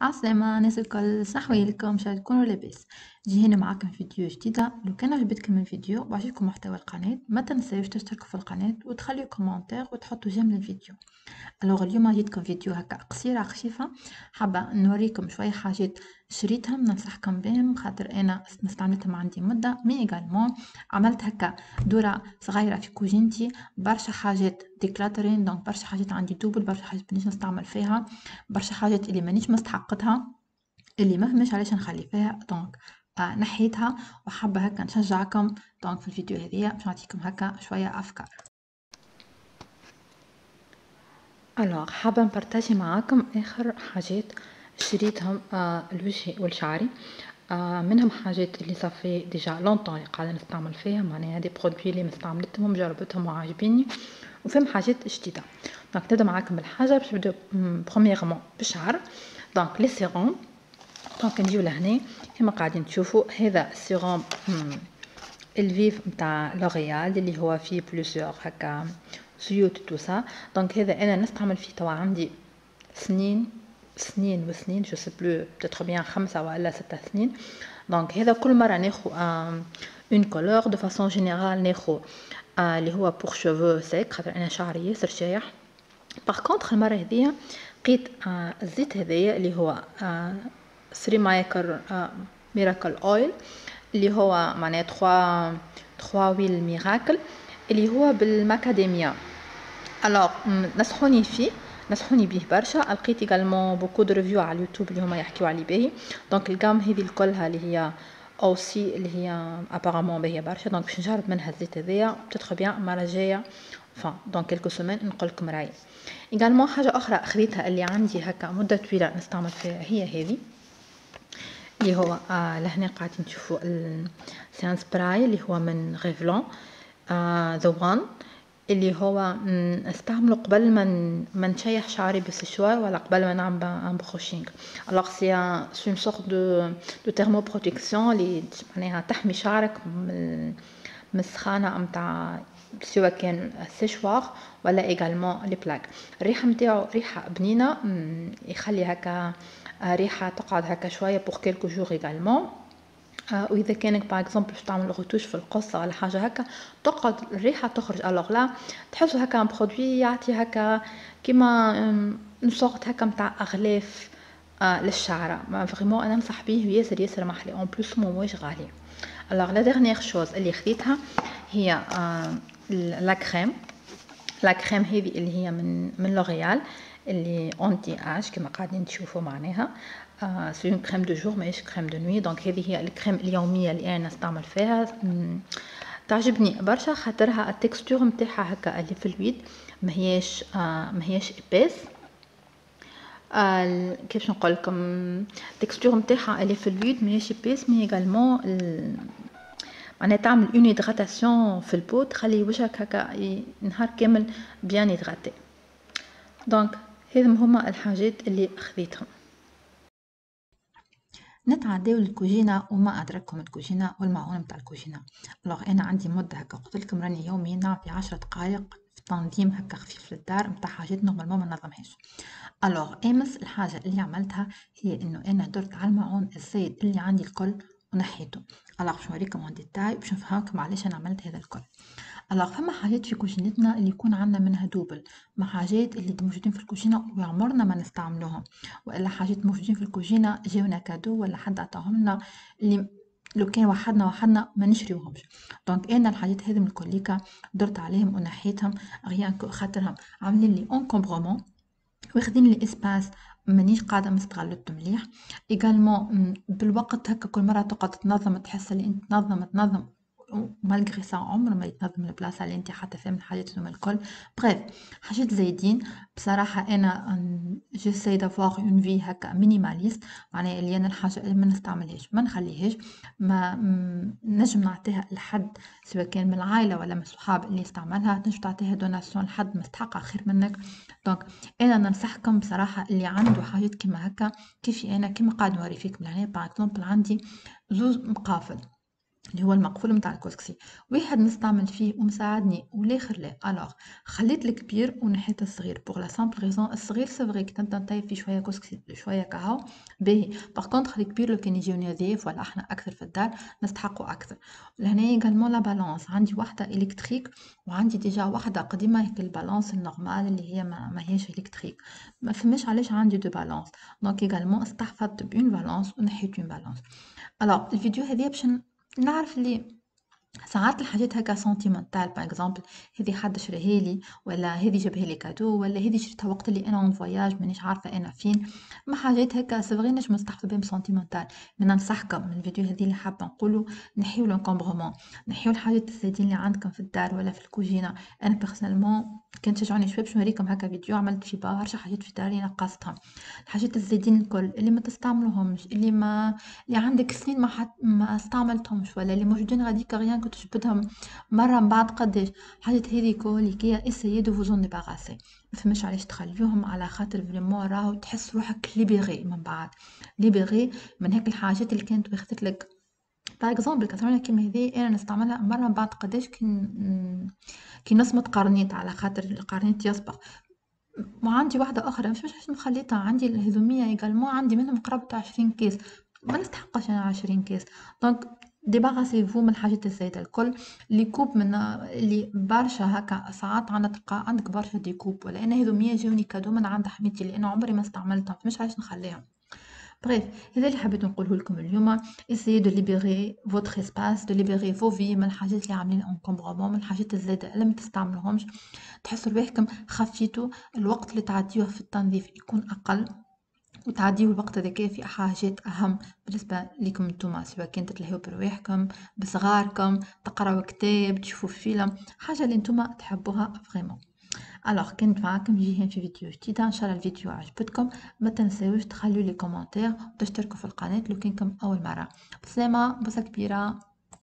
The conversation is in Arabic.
عسلامة ناس الكل شنحوالكم نشالله تكونوا لاباس. جي هنا معاكم فيديو جديدة. لو كان عجبتكم الفيديو وعجبكم محتوى القناة. ما تنساوش تشتركوا في القناة وتخليو commentaire وتحطوا j'aime للفيديو. alors اليوم جيتكم فيديو هكا قصيرة خفيفة. حابة نوريكم شوية حاجات شريتهم ننصحكم بهم. خاطر أنا استعملتهم عندي مدة. mais également. عملت هكا دورة صغيرة في كوجينتي. برشا حاجات decluttering donc برشا حاجات عندي double برشا حاجات مانيش نستعمل فيها. برشا حاجات اللي مانيش مستحقتها اللي ما فهمش علاش نخلي فيها. donc نحيتها وحابة هكا نشجعكم donc في الفيديو هذيا باش نعطيكم هكا شوية أفكار. alors حابة نبارطاجي معاكم آخر حاجات شريتهم آه لوجهي ولشعري آه منهم حاجات اللي صافي déjà longtemps قاعدة نستعمل فيها معناها هادي produits اللي مستعملتهم جربتهم وعاجبيني. وفهم حاجات جديدة. donc نبدأ معاكم بالحاجة باش نبداو premièrement بالشعر. donc les sérums donc نجيو لهنا. كما قاعدين تشوفوا هذا ال sérum Elvive نتاع L'Oréal اللي هو فيه plusieurs هكا زيوت tout ça. donc هذا أنا نستعمل فيه توا عندي سنين سنين وسنين je sais plus peut-être bien خمسة ولا ستة سنين. donc هذا كل مرة ناخو en couleur de façon générale ناخو اللي هو pour cheveux secs خاطر أنا شعري ياسر شايح bah المرة هذيا لقيت الزيت هذايا اللي هو three miracle miracle oil اللي هو معناها trois trois huiles miracle اللي هو بال macadamia alors نصحوني فيه نصحوني به برشا. لقيت également beaucoup de reviews على اليوتيوب اللي هما يحكيو عليه باهي. donc ال gamme هذه الكلها اللي هي Aussie اللي هي apparemment باهية برشا. donc باش نجرب منها الزيت هذايا peut-être bien المره الجايه enfin donc quelques semaines نقول لكم رأيي. également حاجة أخرى خذيتها اللي عندي هكا مدة طويلة نستعمل فيها هي هذه اللي هو آه لهنا قاعدين تشوفوا c'est un spray اللي هو من Revlon the one اللي هو استعمله قبل ما ما نشيح شعري بالسشوار ولا قبل ما نعمل un brushing alors c'est c'est une sorte de de thermo protection اللي معناها تحمي شعرك من السخانة نتاع سواء كان السشوار ولا également le plus الريحة نتاعو ريحة بنينة يخلي هكا ريحة تقعد هكا شوية pour quelques jours également وإذا كانك par exemple تعمل retouche في القصة ولا حاجة هكا تقعد الريحة تخرج. alors là تحسوا هكا un produit يعطي هكا كيما une sorte هكا نتاع أغلاف آه للشعرة. vraiment أنا ننصح بيه ياسر ياسر محلي en plus مو غالي. alors la dernière chose اللي خديتها هي آه la crème la crème هذه اللي هي من من L'Oréal اللي anti-âge كما قاعدين تشوفوا معناها. آه c'est une crème de jour ماهيش crème de nuit donc هذه هي الكريم اليومية اللي أنا نستعمل فيها. تعجبني برشا خاطرها ال texture نتاعها هكا اللي fluide ماهياش آه ماهياش épaisse آه كيفاش نقول لكم ال texture نتاعها اللي fluide ماهيش épaisse mais également معناها تعمل une hydratation في ال peau تخلي وجهك هكا نهار كامل bien hydraté donc هذم هما الحاجات اللي خذيتهم نتعداو للكوجينة وما أدراكم الكوجينة والمعون متاع الكوجينة. Alors أنا عندي مدة هكا. قلت لكم راني يوميا نعطي عشرة دقايق في تنظيم هكا خفيف للدار متاع حاجات normalement ما نظمهاش. Alors أمس الحاجة اللي عملتها هي إنه أنا درت على المعون الزايد اللي عندي الكل ونحيته alors باش نوريكم en détail باش نفهمكم علاش أنا عملت هذا الكل. Alors فما حاجات في كوجينتنا اللي يكون عندنا منها double. فما حاجات اللي موجودين في الكوجينة وعمرنا ما نستعملوهم. وإلا حاجات موجودين في الكوجينة جاونا cadeau ولا حد عطاهم لنا اللي لو كان وحدنا وحدنا ما نشريوهمش. donc أنا الحاجات هذم الكل هكا درت عليهم ونحيتهم rien خاطرهم. عاملين لي encombrement واخدين لي espace مانيش قاعدة مستغلته مليح. Également بالوقت هكا كل مرة تقعد تنظم تحس اللي انت تنظم تنظم. Malgré ça عمر ما يتنظم البلاصة اللي انت حتى فيها من الحاجات هما الكل. Bref حاجات زايدين بصراحة أنا j'essaye d'avoir une vie هكا minimaliste معناها اللي أنا الحاجة اللي ما نستعملهاش ما نخليهاش ما نجم نعطيها لحد سواء كان من العائلة ولا من الصحاب اللي استعملها نجم تعطيها donation لحد مستحقه خير منك. donc أنا ننصحكم بصراحة اللي عنده حاجات كيما هكا كيفي أنا كيما قاعد نوري فيكم يعني par exemple عندي زوز مقافل. اللي هو المقفول متاع الكوسكسي. واحد نستعمل فيه ومساعدني والآخر لا. Alors خليت الكبير ونحيت الصغير pour la simple raison الصغير c'est vrai كي تبدا نطيب فيه شوية كسكسي شوية كهو باهي. Par contre الكبير لو كان يجيو نظيف ولا إحنا أكثر في الدار نستحقوا أكثر. لهنا également la balance عندي وحده électrique وعندي déjà وحده قديمة هيك ال balance ال normale اللي هي ما ماهيش électrique ما فماش علاش عندي deux balances donc également استحفظت ب une balance ونحيت une balance Alors الفيديو هذه باش نعرف اللي ساعات الحاجات هكا sentimental par exemple هذي حد شريها لي ولا هذي جابها لي cadeau ولا هذي شريتها وقت اللي أنا en voyage مانيش عارفة أنا فين. فما حاجات هكا c'est vrai نجم نستحفظ بهم sentimentalement ننصحكم من الفيديو هذي اللي حابة نقولوا نحيو l'encombrement نحيو الحاجات الزايدين اللي عندكم في الدار ولا في الكوجينة. أنا personnellement كان تشجعوني شوية باش نوريكم هكا فيديو عملت في برشا حاجات في داري نقصتهم الحاجات الزايدين الكل اللي ما تستعملوهمش اللي ما اللي عندك سنين ما حت... ما استعملتهمش ولا اللي موجودين غاديك rien كنت جبدهم مرة من بعد قداش حاجات هذيك اللي كي essayez de vous en débarrasser ما فهمش علاش تخليوهم على خاطر vraiment راهو تحس روحك libéré من بعد. Libéré من هيك الحاجات اللي كانت واخدت لك. Par exemple كاسرونه كيما هذي أنا نستعملها مرة من بعد قداش كي كي نصمت قرنيط على خاطر القرنيط يسبق. وعندي واحدة أخرى مش مش مخليتها. عندي الهذومية également عندي منهم قرابة عشرين كيس. ما نستحقش أنا عشرين كيس. Donc débarrassez-vous من الحاجات الزايدة الكل. Les coupes من اللي برشا هكا ساعات عندك تلقى عندك برشا des coupes ولا أنا هذومية جاوني cadeau من عند حميتي لأن عمري ما استعملتهم مش علاش نخليهم. Bref هذا اللي حبيت نقوله لكم اليوم. Essayez de libérer votre espace de libérer vos vies من الحاجات اللي عاملين encombrement من الحاجات الزايدة اللي ما تستعملوهمش تحسوا رواحكم خفيتوا الوقت اللي تعديوه في التنظيف يكون أقل. وتعديو الوقت هذاك في حاجات أهم بالنسبة لكم نتوما سواء كان تلهيو برواحكم بصغاركم تقراو كتاب تشوفوا فيلم حاجة اللي نتوما تحبوها vraiment. Alors كنت معاكم جيهان في فيديو جديدة. إن شاء الله الفيديو عجبتكم. ما تنساوش تخلوا لي commentaire وتشتركوا في القناة لو كنكم أول مرة. بسلامة بوسة كبيرة.